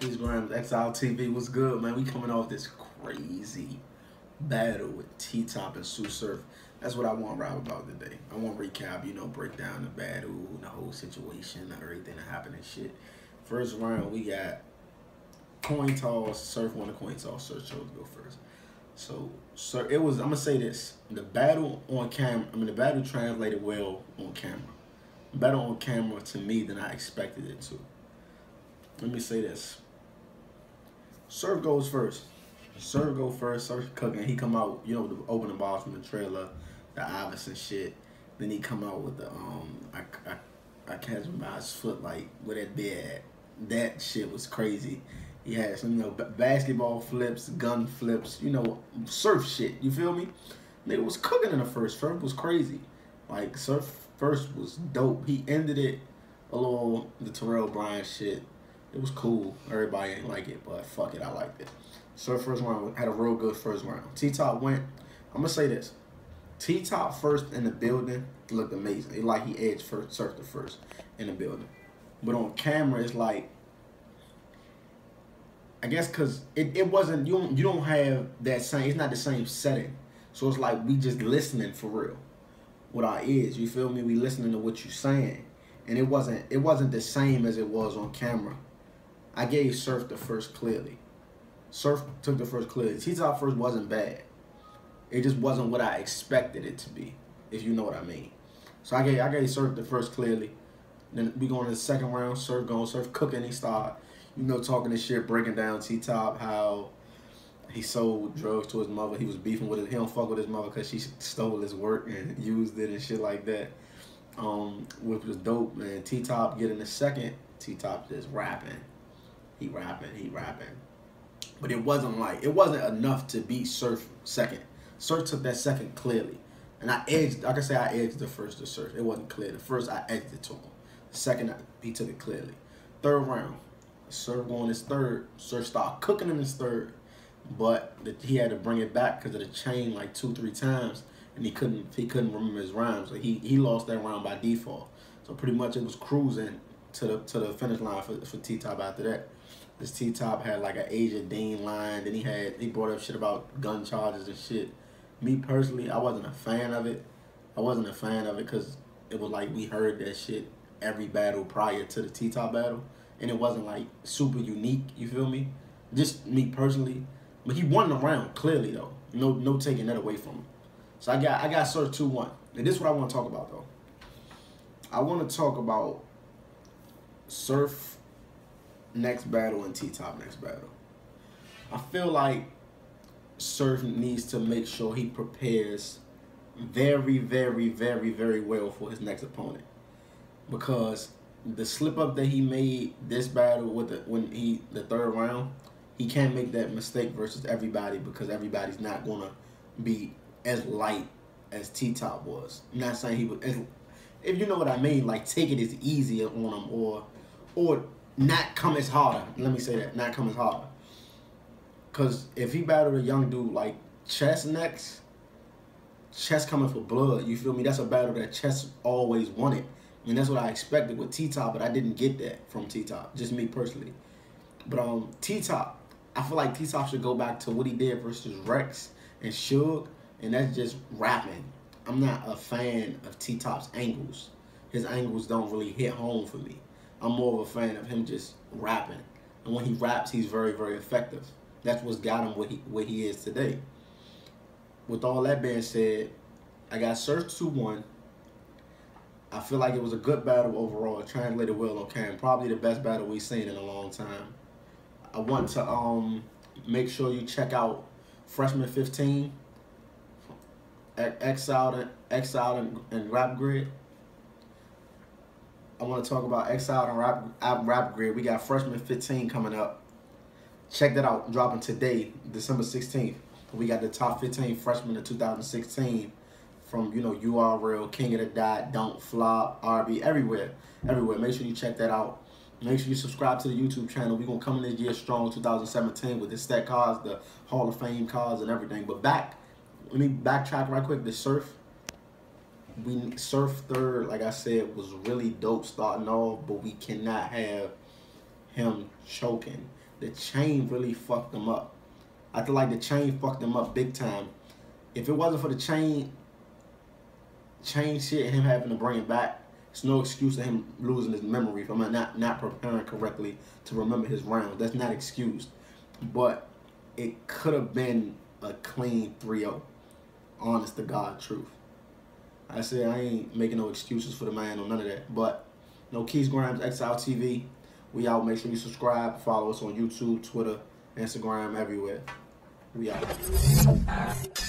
Keys Grimes, Exile TV, what's good, man? We coming off this crazy battle with T Top and Tsu Surf. That's what I want to rap about today. I want to recap, you know, break down the battle, the whole situation, everything that happened and shit. First round, we got coin toss. Surf won the coin toss. Surf chose to go first. So, sir, it was. I'm gonna say this: the battle on camera. I mean, the battle translated well on camera. Better on camera to me than I expected it to. Let me say this. Surf goes first. Surf go first. Surf cooking. He come out. You know, the opening balls from the trailer, the Iverson shit. Then he come out with the um. I I, I catch him by his foot like where that bed. That shit was crazy. He had some, you know, basketball flips, gun flips, you know, surf shit. You feel me? Nigga was cooking in the first. Surf was crazy. Like, Surf first was dope. He ended it a little, the Terrell Bryan shit. It was cool. Everybody ain't like it, but fuck it, I liked it. Surf first round had a real good first round. T-Top went, I'm to say this. T-Top first in the building looked amazing. It like he edged first, Surf the first in the building. But on camera, it's like, I guess because it, it wasn't you don't you don't have that same it's not the same setting. So it's like we just listening for real. With our ears. You feel me? We listening to what you saying. And it wasn't it wasn't the same as it was on camera. I gave Surf the first clearly. Surf took the first clearly. T-Top first wasn't bad. It just wasn't what I expected it to be, if you know what I mean. So I gave I gave Surf the first clearly. Then we going to the second round, Surf going, Surf cooking, he started you know, talking this shit, breaking down T Top, how he sold drugs to his mother. He was beefing with it. He don't fuck with his mother because she stole his work and used it and shit like that. Um, which was dope, man. T Top getting the second. T Top just rapping. He rapping. He rapping. But it wasn't like it wasn't enough to beat Surf second. Surf took that second clearly, and I edged. Like I say, I edged the first to Surf. It wasn't clear. The first I edged it to him. The second he took it clearly. Third round, Surf going his third. Surf started cooking in his third, but the, he had to bring it back because of the chain like two, three times, and he couldn't he couldn't remember his rhymes. So he he lost that round by default. So pretty much it was cruising to the to the finish line for for T Top after that. This T Top had like an Asia Dean line. Then he had he brought up shit about gun charges and shit. Me personally, I wasn't a fan of it. I wasn't a fan of it because it was like we heard that shit every battle prior to the T Top battle and it wasn't like super unique. You feel me? Just me personally, but he won the round clearly though. No, no taking that away from him. So I got I got Surf two one. And this is what I want to talk about though. I want to talk about Surf next battle and T Top next battle. I feel like Surf needs to make sure he prepares very, very, very, very well for his next opponent. Because the slip up that he made this battle with the when he the third round, he can't make that mistake versus everybody because everybody's not gonna be as light as T Top was. I'm not saying he would. If you know what I mean, like take it as easier on him or or not come as harder. Let me say that, not come as harder. Cause if he battled a young dude like Chess next, Chess coming for blood, you feel me? That's a battle that Chess always wanted. And that's what I expected with T-Top, but I didn't get that from T-Top, just me personally. But um, T-Top, I feel like T-Top should go back to what he did versus Rex and Suge, and that's just rapping. I'm not a fan of T-Top's angles. His angles don't really hit home for me. I'm more of a fan of him just rapping. And when he raps, he's very, very effective. That's what's got him where he, where he is today. With all that being said, I got Surf 2-1. I feel like it was a good battle overall. It translated well on cam. Probably the best battle we've seen in a long time. I want to um make sure you check out Freshman 15, Xciled Xciled and, and Rap Grid. I want to talk about Xciled and Rap, Rap Grid. We got Freshman 15 coming up. Check that out. Dropping today, December 16th. We got the top 15 freshmen of 2016 from you know URL, King of the Dot, Don't Flop, RB, everywhere, everywhere. Make sure you check that out. Make sure you subscribe to the YouTube channel. We're gonna come in this year strong, 2017, with the stat cards, the Hall of Fame cards, and everything. But back, let me backtrack right quick. The surf. we surf third, like I said, was really dope starting off, but we cannot have him choking. The chain really fucked him up. I feel like the chain fucked him up big time. If it wasn't for the chain, chain shit, him having to bring it back, it's no excuse to him losing his memory from not not preparing correctly to remember his rounds. That's not excused. But it could have been a clean 3-0. Honest to God truth. I said I ain't making no excuses for the man or none of that. But no Keys Grimes Exile TV. We out. Make sure you subscribe. Follow us on YouTube, Twitter, Instagram, everywhere. We out.